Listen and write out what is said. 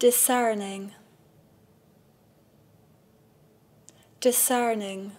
discerning. Discerning.